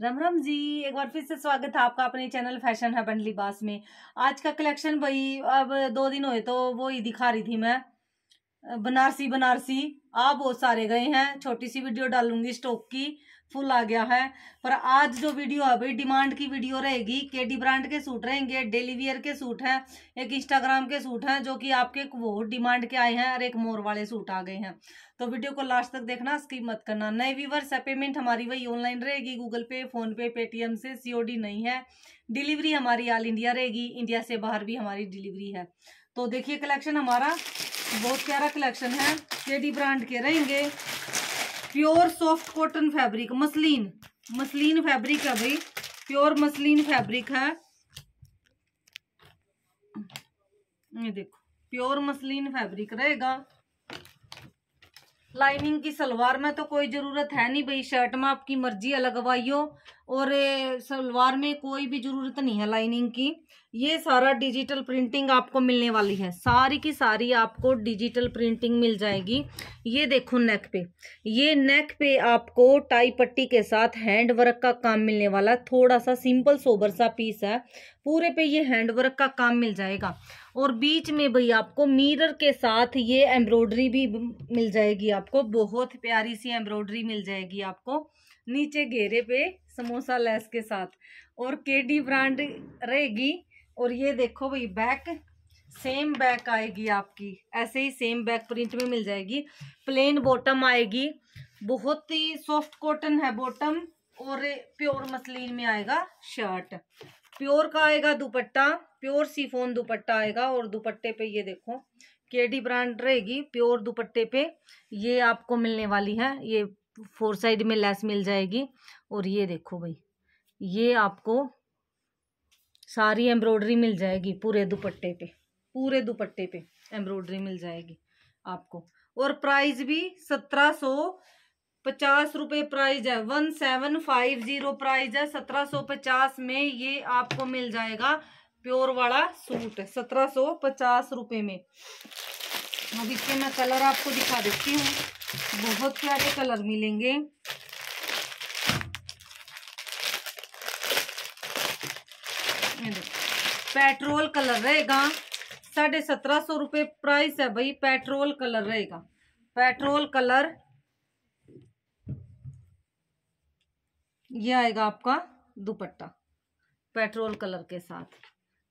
राम राम जी, एक बार फिर से स्वागत है आपका अपने चैनल फ़ैशन है बंडली बास में। आज का कलेक्शन भाई अब दो दिन हुए तो वो ही दिखा रही थी मैं। बनारसी बनारसी, आप बहुत सारे गए हैं। छोटी सी वीडियो डालूँगी स्टॉक की। फुल आ गया है। पर आज जो वीडियो है भाई डिमांड की वीडियो रहेगी। केडी ब्रांड के सूट रहेंगे, डेली वियर के सूट हैं, एक इंस्टाग्राम के सूट हैं, जो कि आपके वो डिमांड के आए हैं और एक मोर वाले सूट आ गए हैं। तो वीडियो को लास्ट तक देखना, स्किप मत करना। नए व्यूवर्स है, पेमेंट हमारी वही ऑनलाइन रहेगी, गूगल पे, फ़ोन पे, पेटीएम से, सीओडी नहीं है। डिलीवरी हमारी ऑल इंडिया रहेगी, इंडिया से बाहर भी हमारी डिलीवरी है। तो देखिए कलेक्शन हमारा, बहुत प्यारा कलेक्शन है। केडी ब्रांड के रहेंगे। Pure soft cotton fabric, muslin muslin fabric है भाई, प्योर मसलिन फैब्रिक है। ये देखो, प्योर मसलिन फैब्रिक रहेगा। लाइनिंग की सलवार में तो कोई ज़रूरत है नहीं भाई शर्ट में आपकी मर्ज़ी है लगवाइयो और सलवार में कोई भी ज़रूरत नहीं है लाइनिंग की। ये सारा डिजिटल प्रिंटिंग आपको मिलने वाली है। सारी की सारी आपको डिजिटल प्रिंटिंग मिल जाएगी। ये देखो नेक पे। ये नेक पे आपको टाई पट्टी के साथ हैंड वर्क का काम मिलने वाला। है थोड़ा सा सिंपल सोबर सा पीस है। पूरे पे ये हैंड वर्क का काम मिल जाएगा। और बीच में भाई आपको मिरर के साथ ये एम्ब्रॉयडरी भी मिल जाएगी आपको, बहुत प्यारी सी एम्ब्रॉयडरी मिल जाएगी आपको, नीचे घेरे पे समोसा लेस के साथ। और केडी ब्रांड रहेगी, और ये देखो भाई, बैक, सेम बैक आएगी आपकी, ऐसे ही सेम बैक प्रिंट में मिल जाएगी। प्लेन बॉटम आएगी, बहुत ही सॉफ्ट कॉटन है बॉटम, और प्योर मसलिन में आएगा शर्ट। प्योर का आएगा दुपट्टा प्योर सीफोन दुपट्टा आएगा और दुपट्टे पे ये देखो, केडी ब्रांड रहेगी, प्योर दुपट्टे पे ये आपको मिलने वाली है, ये फोर साइड में लेस मिल जाएगी। और ये देखो भाई, ये आपको सारी एम्ब्रॉयडरी मिल जाएगी पूरे दुपट्टे पे, पूरे दुपट्टे पे एम्ब्रॉयडरी मिल जाएगी आपको। और प्राइस भी सत्रह सौ पचास रुपये प्राइज है, one seven five zero price है, सत्रह सौ पचास में ये आपको मिल जाएगा। प्योर वाला सूट सत्रह सौ पचास रुपये में। अब इसके मैं कलर आपको दिखा देती हूँ। बहुत प्यारे कलर मिलेंगे। पेट्रोल कलर रहेगा। साढ़े सत्रह सौ रुपये प्राइस है भाई, पेट्रोल कलर रहेगा। पेट्रोल कलर, ये आएगा आपका दुपट्टा, पेट्रोल कलर के साथ।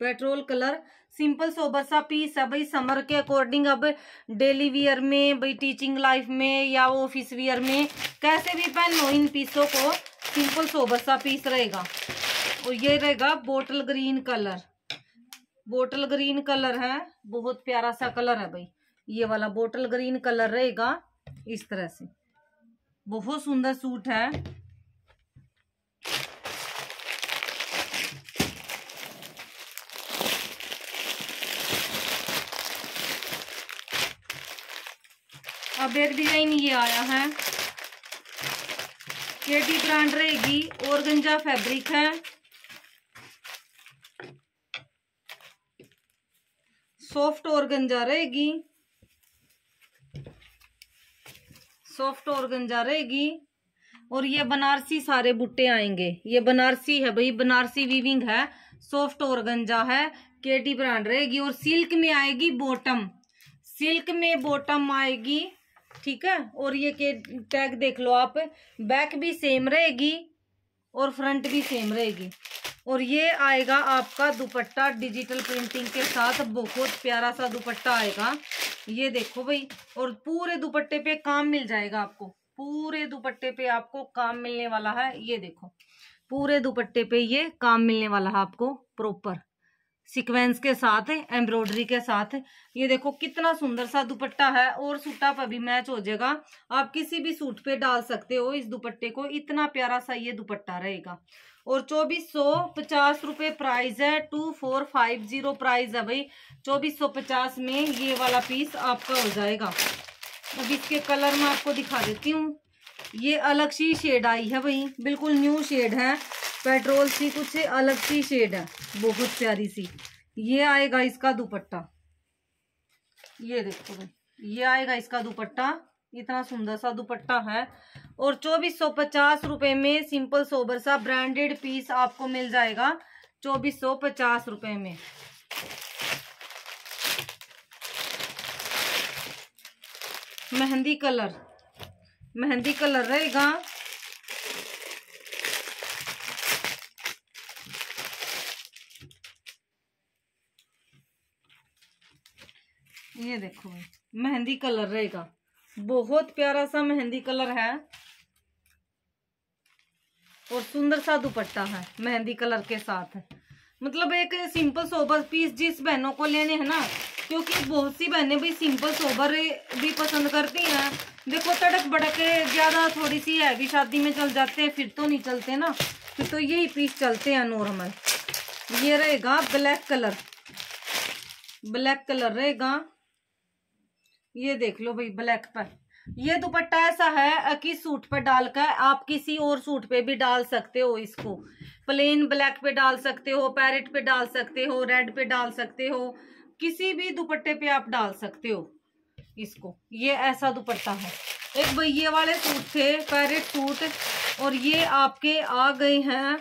Petrol colour. सिंपल सोबर सा पीस है भाई, समर के अकॉर्डिंग। अब डेली वियर में, भाई, टीचिंग लाइफ में या ऑफ़िस वियर में, कैसे भी पहन लो, इन पीसों को सिंपल सोबर सा पीस रहेगा। और ये रहेगा bottle green colour. Bottle green colour है, बहुत प्यारा सा कलर है भाई। ये वाला बोटल ग्रीन कलर रहेगा, इस तरह से। बहुत सुंदर सूट है। अब एक डिज़ाइन ये आया है। केटी ब्रांड रहेगी और गंजा फैब्रिक है। सॉफ्ट और गंजा रहेगी। सॉफ्ट और गंजा रहेगी। और ये बनारसी सारे बुट्टे आएँगे। ये बनारसी है भाई, बनारसी वीविंग है। सॉफ्ट और गंजा है केटी ब्रांड रहेगी। और सिल्क में आएगी बॉटम सिल्क में बॉटम आएगी। ठीक है? और ये के टैग देख लो आप। बैक भी सेम रहेगी और फ्रंट भी सेम रहेगी। और ये आएगा आपका दुपट्टा डिजिटल प्रिंटिंग के साथ। बहुत प्यारा सा दुपट्टा आएगा। ये देखो भाई, और पूरे दुपट्टे पे काम मिल जाएगा आपको। पूरे दुपट्टे पे आपको काम मिलने वाला है। ये देखो, पूरे दुपट्टे पे ये काम मिलने वाला है आपको प्रॉपर सीक्वेंस के साथ एम्ब्रॉयडरी के साथ ये देखो कितना सुंदर सा दुपट्टा है और सूटा पर भी मैच हो जाएगा। आप किसी भी सूट पे डाल सकते हो इस दुपट्टे को। इतना प्यारा सा ये दुपट्टा रहेगा। और चौबीस सौ पचास रुपये प्राइस है। Two four five zero price है भाई। चौबीस सौ पचास में ये वाला पीस आपका हो जाएगा। अब इसके कलर मैं आपको दिखा देती हूँ। ये अलग सी शेड आई है भाई। बिल्कुल न्यू शेड है। पेट्रोल सी कुछ अलग सी शेड है, बहुत प्यारी सी। ये आएगा इसका दुपट्टा। ये देखो भाई, ये आएगा इसका दुपट्टा, इतना सुंदर सा दुपट्टा है। और चौबीस सौ पचास रुपए में सिंपल सोबर सा ब्रांडेड पीस आपको मिल जाएगा, चौबीस सौ पचास रुपए में। मेहंदी कलर मेहंदी कलर रहेगा। ये देखो मेहंदी कलर रहेगा। बहुत प्यारा सा मेहंदी कलर है। और सुंदर सा दुपट्टा है मेहंदी कलर के साथ। मतलब एक सिंपल सोबर पीस जिस बहनों को लेने हैं ना, क्योंकि बहुत सी बहनें भी सिंपल सोबर भी पसंद करती हैं। देखो, तड़क बड़क ज़्यादा थोड़ी सी हैवी शादी में चल जाते हैं, फिर तो नहीं चलते ना। फिर तो यही पीस चलते हैं नॉर्मल ये रहेगा ब्लैक कलर ब्लैक कलर रहेगा। ये देख लो भाई ब्लैक पर। ये दुपट्टा ऐसा है कि सूट पे डालकर आप किसी और सूट पे भी डाल सकते हो इसको। प्लेन ब्लैक पे डाल सकते हो पैरेट पे डाल सकते हो रेड पे डाल सकते हो, किसी भी दुपट्टे पे आप डाल सकते हो इसको। ये ऐसा दुपट्टा है। एक भाई, ये वाले सूट थे पैरेट सूट, और ये आपके आ गए हैं।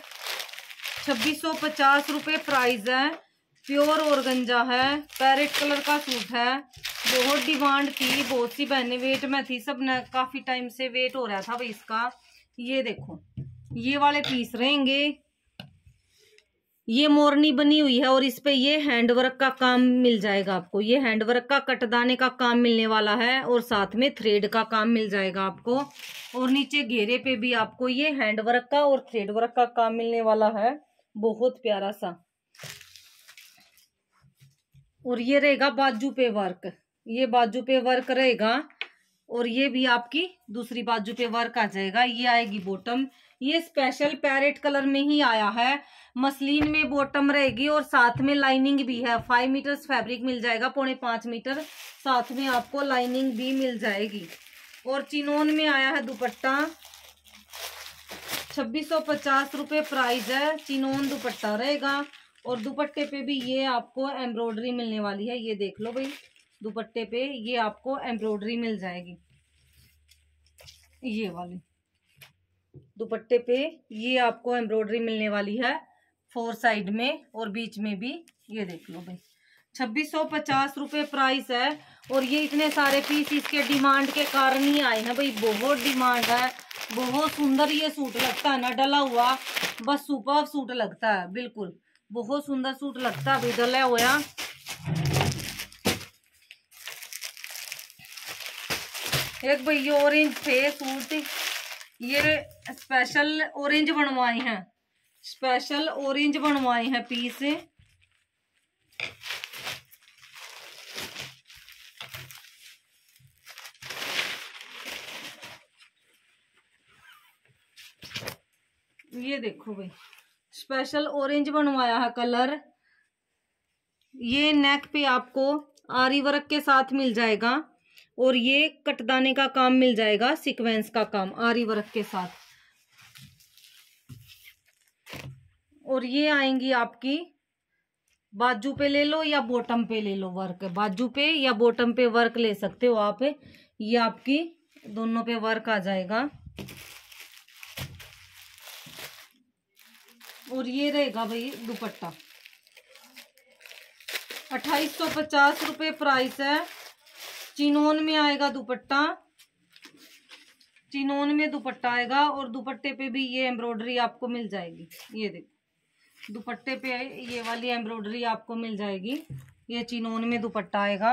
छब्बीस सौ पचास रुपये प्राइस है। प्योर और गंजा है पैरेट कलर का सूट है। बहुत डिमांड थी, बहुत सी बहने वेट में थी, सबने काफ़ी टाइम से वेट हो रहा था भाई इसका। ये देखो, ये वाले पीस रहेंगे। ये मोरनी बनी हुई है और इस पे ये हैंडवर्क का काम मिल जाएगा आपको। ये हैंडवर्क का कटदाने का काम मिलने वाला है और साथ में थ्रेड का काम मिल जाएगा आपको। और नीचे घेरे पे भी आपको ये हैंडवर्क का और थ्रेड वर्क का काम मिलने वाला है। बहुत प्यारा सा। और ये रहेगा बाजू पे वर्क ये बाजू पे वर्क रहेगा और ये भी आपकी दूसरी बाजू पे वर्क आ जाएगा. ये आएगी बॉटम ये स्पेशल पैरेट कलर में ही आया है. मसलिन में बॉटम रहेगी और साथ में लाइनिंग भी है. फाइव मीटर फैब्रिक मिल जाएगा, पौने पाँच मीटर साथ में आपको लाइनिंग भी मिल जाएगी. और चिनोन में आया है दुपट्टा. छब्बीस सौ पचास रुपये प्राइस है. चिनोन दुपट्टा रहेगा. और दुपट्टे पे भी ये आपको एम्ब्रॉयडरी मिलने वाली है, ये देख लो भाई। दुपट्टे पे ये आपको एम्ब्रॉयडरी मिल जाएगी। ये वाली। दुपट्टे पे ये आपको एम्ब्रॉयडरी मिलने वाली है, फोर साइड में और बीच में भी। ये देख लो भाई। छब्बीस सौ पचास रुपये प्राइस है और ये इतने सारे पीस इसके डिमांड के कारण ही आए हैं भाई। बहुत डिमांड है, बहुत सुंदर ये सूट लगता है ना, डला हुआ, बस सुपर सूट लगता है, बिल्कुल। बहुत सुंदर सूट लगता भाई डला हुआ एक भाई ऑरेंज थे सूट, ये स्पेशल ऑरेंज बनवाए हैं। स्पेशल ऑरेंज बनवाए हैं पीस ये देखो भाई। स्पेशल ऑरेंज बनवाया है कलर। ये नेक पे आपको आरी वर्क के साथ मिल जाएगा और ये कटदाने का काम मिल जाएगा सीक्वेंस का काम, आरी वर्क के साथ। और ये आएँगी आपकी बाजू पे ले लो या बॉटम पे ले लो वर्क बाजू पे या बॉटम पे वर्क ले सकते हो आप। ये आपकी दोनों पे वर्क आ जाएगा। और ये रहेगा भाई दुपट्टा। अट्ठाईस सौ पचास रुपये प्राइस है। चिनोन में आएगा दुपट्टा। चिनोन में दुपट्टा आएगा और दुपट्टे पे भी ये एम्ब्रॉयडरी आपको मिल जाएगी। ये देखो। दुपट्टे पे ये वाली एम्ब्रॉयडरी आपको मिल जाएगी। ये चिनोन में दुपट्टा आएगा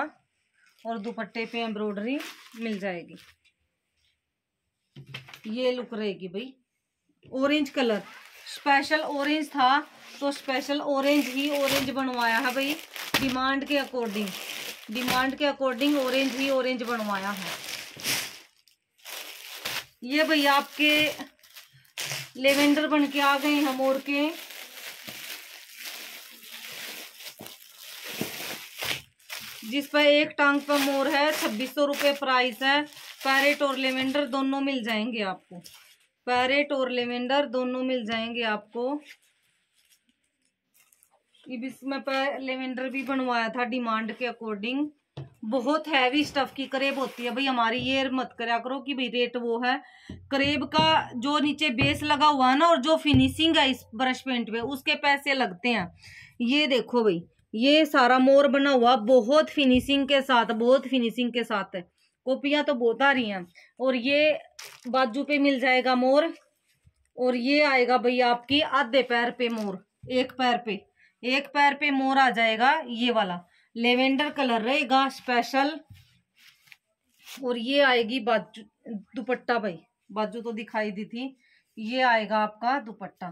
और दुपट्टे पे एम्ब्रॉयडरी मिल जाएगी। ये लुक रहेगी भाई। ऑरेंज कलर स्पेशल ऑरेंज था तो स्पेशल ऑरेंज ही ऑरेंज बनवाया है भाई। डिमांड के अकॉर्डिंग डिमांड के अकॉर्डिंग ऑरेंज ही ऑरेंज बनवाया है। ये भैया आपके लेवेंडर बन के आ गए हैं मोड़ के। जिस पर एक टांग पर मोर है, छब्बीस सौ रुपये प्राइस है। पैरेट और लेवेंडर दोनों मिल जाएँगे आपको। पैरेट और लेवेंडर दोनों मिल जाएँगे आपको। इसमें लेवेंडर भी बनवाया था डिमांड के अकॉर्डिंग। बहुत हैवी स्टफ़ की करेब होती है। भाई, हमारी ये मत करया करो कि भाई रेट वो है। करेब का जो नीचे बेस लगा हुआ है ना, और जो फिनिशिंग है इस ब्रश पेंट पे, उसके पैसे लगते हैं। ये देखो भाई, ये सारा मोर बना हुआ, बहुत फिनिशिंग के साथ, बहुत फिनिशिंग के साथ है। कॉपियाँ तो बहुत आ रही हैं। और ये बाजू पे मिल जाएगा मोर। और ये आएगा भाई आपकी आधे पैर पे मोर, एक पैर पे। एक पैर पे मोर आ जाएगा ये वाला। लेवेंडर कलर रहेगा स्पेशल और ये आएगी बाजू, दुपट्टा भाई। बाजू तो दिखाई दी थी। ये आएगा आपका दुपट्टा।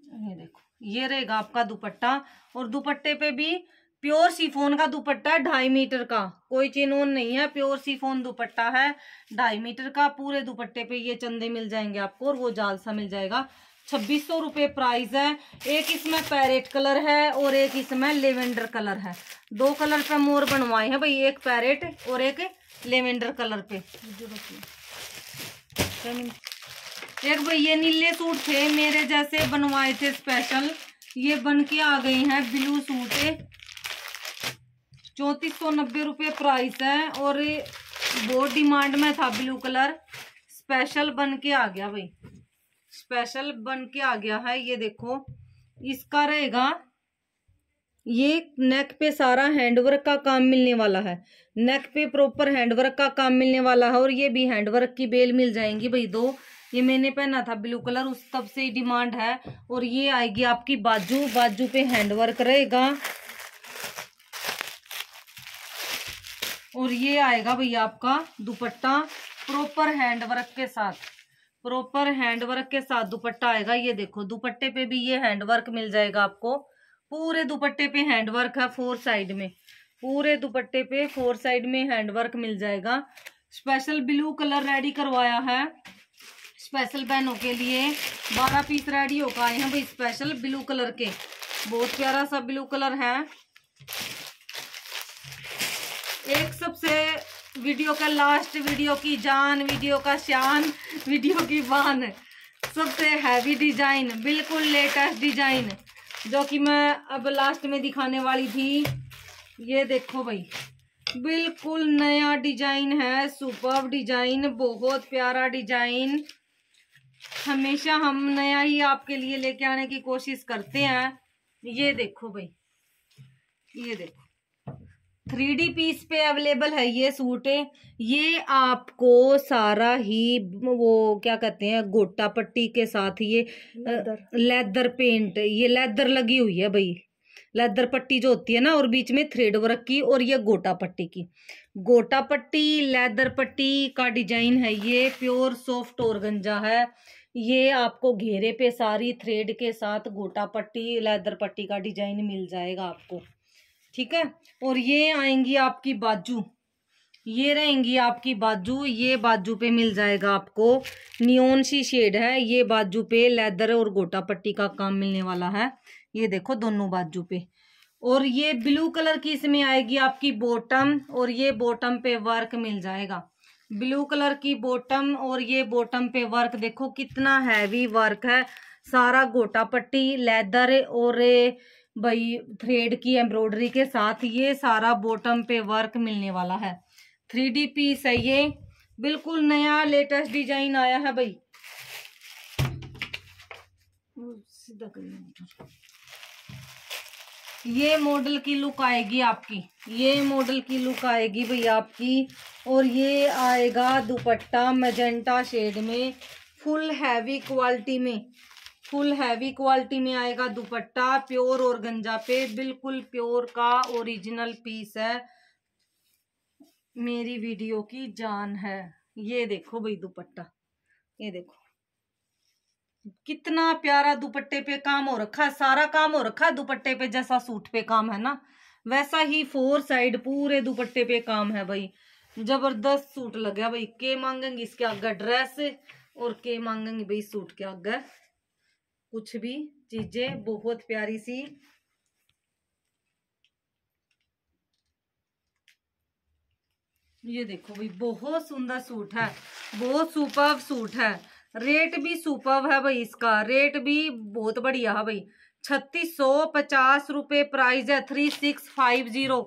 ये देखो, ये रहेगा आपका दुपट्टा। और दुपट्टे पे भी प्योर सीफोन का दुपट्टा है, ढाई मीटर का। कोई चिनोन नहीं है, प्योर सीफोन दुपट्टा है, ढाई मीटर का। पूरे दुपट्टे पे ये चंदे मिल जाएँगे आपको और वो जाल सा मिल जाएगा। छब्बीस सौ रुपये प्राइस है। एक इसमें पैरेट कलर है और एक इसमें लेवेंडर कलर है। दो कलर पे मोर बनवाए हैं भाई, एक पैरेट और एक लेवेंडर कलर पे। एक भाई, ये नीले सूट थे, मेरे जैसे बनवाए थे स्पेशल ये बन के आ गए हैं ब्लू सूट। चौंतीस सौ नब्बे रुपये प्राइस है और बहुत डिमांड में था ब्लू कलर स्पेशल बन के आ गया भाई। स्पेशल बन के आ गया है, ये देखो। इसका रहेगा, ये नेक पे सारा हैंडवर्क का काम मिलने वाला है। नेक पे प्रॉपर हैंडवर्क का काम मिलने वाला है और ये भी हैंडवर्क की बेल मिल जाएँगी भाई दो। ये मैंने पहना था ब्लू कलर उस तब से ही डिमांड है और ये आएगी आपकी बाजू। बाजू पे हैंडवर्क रहेगा। और ये आएगा भैया आपका दुपट्टा प्रॉपर हैंडवर्क के साथ। प्रॉपर हैंडवर्क के साथ दुपट्टा आएगा, ये देखो, दुपट्टे पे भी ये हैंडवर्क मिल जाएगा आपको। पूरे दुपट्टे पे हैंडवर्क है फोर साइड में। पूरे दुपट्टे पे फोर साइड में हैंडवर्क मिल जाएगा। स्पेशल ब्लू कलर रेडी करवाया है। स्पेशल बहनों के लिए बारह पीस रेडी होकर आए हैं भाई स्पेशल ब्लू कलर के। बहुत प्यारा सा ब्लू कलर है। एक वीडियो का लास्ट, वीडियो की जान, वीडियो का शान, वीडियो की बान। सबसे हैवी डिज़ाइन बिल्कुल लेटेस्ट डिज़ाइन जो कि मैं अब लास्ट में दिखाने वाली थी। ये देखो भाई, बिल्कुल नया डिज़ाइन है सुपर डिज़ाइन बहुत प्यारा डिज़ाइन हमेशा हम नया ही आपके लिए लेके आने की कोशिश करते हैं। ये देखो भाई, ये देखो। थ्री डी पीस पे अवेलेबल है ये सूट। ये आपको सारा ही वो क्या कहते हैं गोटा पट्टी के साथ ये लेदर। पेंट ये लेदर लगी हुई है भाई। लेदर पट्टी जो होती है ना और बीच में थ्रेड वर्क की और ये गोटा पट्टी की। गोटा पट्टी लेदर पट्टी का डिज़ाइन है ये प्योर सॉफ्ट और गंजा है। ये आपको घेरे पे सारी थ्रेड के साथ गोटा पट्टी लेदर पट्टी का डिज़ाइन मिल जाएगा आपको। ठीक है? और ये आएँगी आपकी बाजू। ये रहेंगी आपकी बाजू, ये बाजू पे मिल जाएगा आपको। नियोन सी शेड है, ये बाजू पे लेदर और गोटा पट्टी का काम मिलने वाला है। ये देखो दोनों बाजू पे। और ये ब्लू कलर की इसमें आएगी आपकी बॉटम और ये बॉटम पे वर्क मिल जाएगा। ब्लू कलर की बॉटम और ये बॉटम पे वर्क देखो कितना हैवी वर्क है। सारा गोटा पट्टी लेदर और भाई थ्रेड की एम्ब्रॉयडरी के साथ ये सारा बॉटम पे वर्क मिलने वाला है। थ्री डी पीस है ये। बिल्कुल नया लेटेस्ट डिज़ाइन आया है भाई। ये मॉडल की लुक आएगी आपकी। ये मॉडल की लुक आएगी भाई आपकी। और ये आएगा दुपट्टा मजेंटा शेड में फुल हैवी क्वालिटी में। फुल हैवी क्वालिटी में आएगा, दुपट्टा प्योर और गंजा पे, बिल्कुल प्योर का ओरिजिनल पीस है। मेरी वीडियो की जान है। ये देखो भाई दुपट्टा। ये देखो। कितना प्यारा दुपट्टे पे काम हो रखा है, सारा काम हो रखा है दुपट्टे पे, जैसा सूट पे काम है ना? वैसा ही फोर साइड पूरे दुपट्टे पे काम है भाई। ज़बरदस्त सूट लग भाई। के मांगेंगे इसके आगे ड्रेस और के मांगेंगे भाई सूट के आगे? कुछ भी चीज़ें बहुत प्यारी सी। ये देखो भाई बहुत सुंदर सूट है, बहुत सुपर सूट है। रेट भी सुपर है भाई इसका रेट भी बहुत बढ़िया है भाई। छत्तीस सौ पचास रुपए प्राइस है three six five zero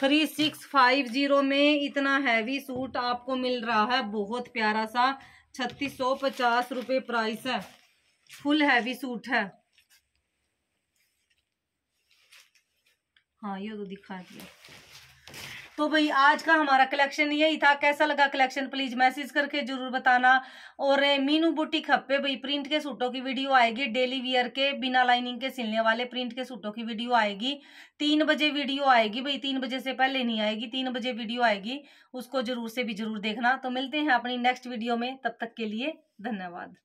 three six five zero में इतना हैवी सूट आपको मिल रहा है, बहुत प्यारा सा, छत्तीस सौ पचास रुपये प्राइस है। फुल हैवी सूट है। हाँ ये तो दिखा दिया। तो भाई, आज का हमारा कलेक्शन यही था। कैसा लगा कलेक्शन प्लीज़ मैसेज करके ज़रूर बताना। और मीनू बुटीक हब पे भाई प्रिंट के सूटों की वीडियो आएगी। डेली वियर के, बिना लाइनिंग के सिलने वाले प्रिंट के सूटों की वीडियो आएगी। तीन बजे वीडियो आएगी भाई। तीन बजे से पहले नहीं आएगी। तीन बजे वीडियो आएगी। उसको ज़रूर से भी ज़रूर देखना। तो मिलते हैं अपनी नेक्स्ट वीडियो में। तब तक के लिए धन्यवाद।